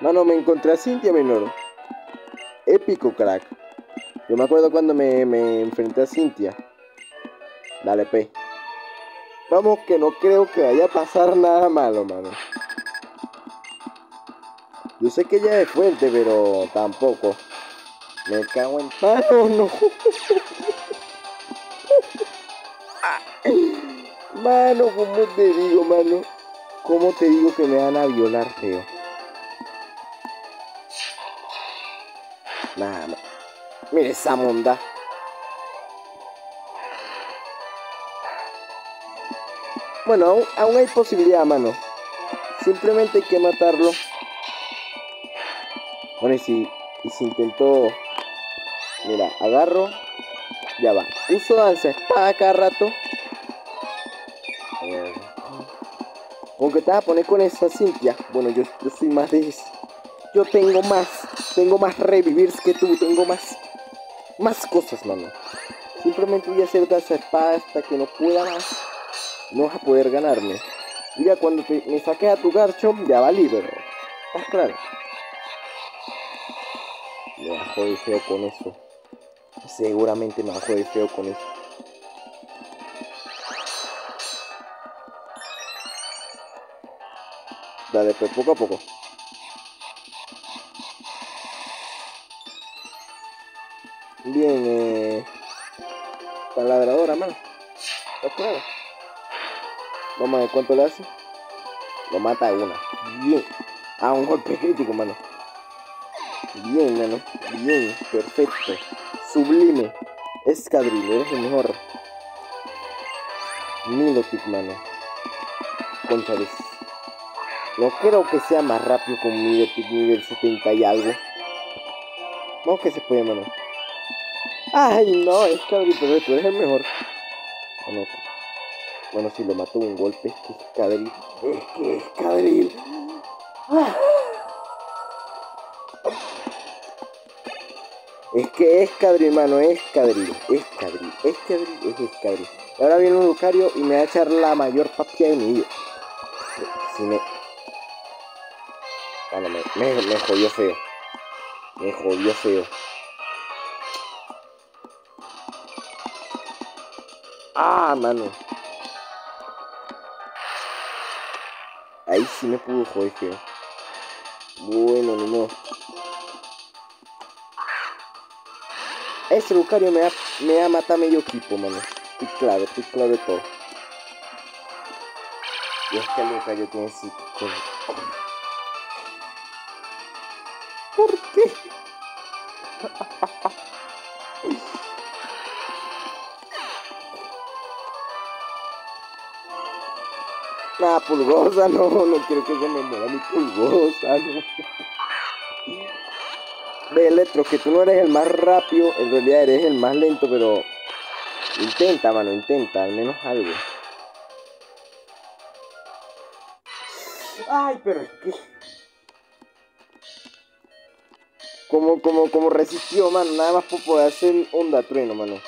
Mano, me encontré a Cintia menor. Épico, crack. Yo me acuerdo cuando me, me enfrenté a Cintia. Dale, pe. Vamos, que no creo que vaya a pasar nada malo, mano. Yo sé que ella es fuerte, pero tampoco. Me cago en mano, no. Mano, ¿cómo te digo, mano? ¿Cómo te digo que me van a violar, feo? Nada. Mira esa monda. Bueno, aún, aún hay posibilidad, mano. Simplemente hay que matarlo. Bueno, y si, y si intentó... Mira, agarro. Ya va. Uso danza espada cada rato. Aunque te vas a poner con esa Cintia. Bueno, yo, yo soy más de... Yo tengo más. Tengo más revivirs que tú. Tengo más... Más cosas, mano. Simplemente voy a hacer danza espada hasta que no pueda más. No vas a poder ganarme. Mira, cuando te, me saques a tu garcho, ya valí, pero... ¿Estás claro? Me va a feo con eso. Seguramente me va a feo con eso. Dale, pues poco a poco. Bien, eh... Taladradora, mano. ¿Está claro? Vamos a ver cuánto le hace. Lo mata a una. Bien. A un golpe crítico, mano. Bien, mano. Bien. Perfecto. Sublime. Escadril, eres el mejor. Milotic, mano. Concha de... No creo que sea más rápido con Milotic nivel 70 y algo. No que se puede, mano. Ay, no, Escadril, pero tú eres el mejor. Bueno, bueno, si lo mató un golpe, es que Escadril. Es que Escadril. Ah. Es que es Escadril, mano, es Escadril, Escadril, Escadril, es Escadril. Y ahora viene un Lucario y me va a echar la mayor papia de mi vida. Si me... Bueno, me, me, me jodió feo. Me jodió feo. Ah, mano. Ahí sí me pudo joder feo. Bueno, ni modo. Ese Lucario me va, me va a matar medio equipo, mano. Estoy claro, estoy claro todo. Y es que el Lucario tiene psíquico. ¿Por qué? Nah, pulgosa, no, no quiero que se me muera mi pulgosa, no. Ve, Electro, que tú no eres el más rápido, en realidad eres el más lento, pero intenta, mano, intenta, al menos algo. Ay, pero es que... Como, como, como resistió, mano, nada más por poder hacer onda trueno, mano.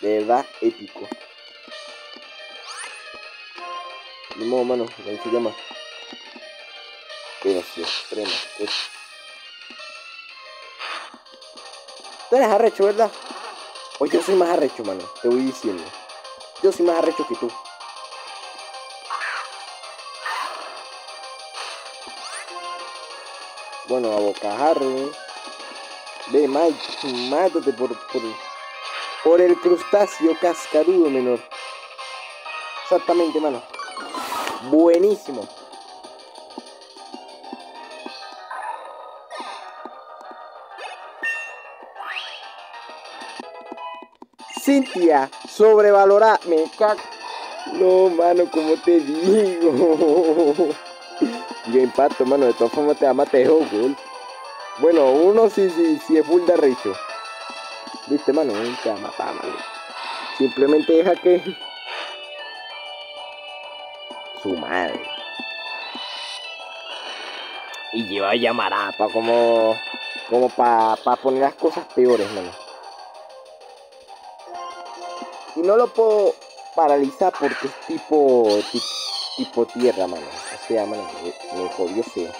De verdad, épico. Ni modo, mano, ahí se llama. Gracias, extrema. Tú eres arrecho, ¿verdad? O yo soy más arrecho, mano. Te voy diciendo. Yo soy más arrecho que tú. Bueno, a bocajarro. Ve, Mike, mátate por, por, por el crustáceo cascarudo menor. Exactamente, mano. Buenísimo. Cintia, sobrevalorada. Me cago. No, mano, como te digo. Yo impacto, mano. De todas formas te va a matar gol. Bueno, uno sí, sí, sí es full de recho. Viste, mano, te va a matar, mano. Simplemente deja que. Su madre. Y lleva llamará para como. Como para pa poner las cosas peores, mano. Y no lo puedo paralizar porque es tipo, tipo, tierra, mano. O sea, mano, me, me jodió feo.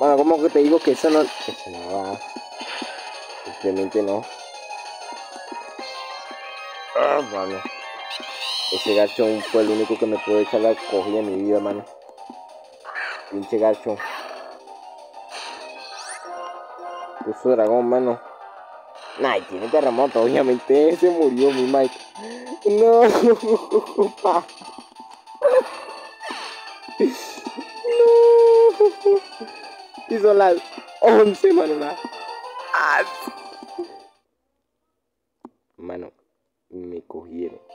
Bueno, como que te digo que eso no... Eso no va. Simplemente no. Ah, mano. Ese garchón fue el único que me pudo echar la cogida en mi vida, mano. Pinche garchón. Puso dragón, mano. Ay, tiene terremoto, obviamente se murió mi Mike. No, no. Y son las 11, mano. Mano, me cogieron.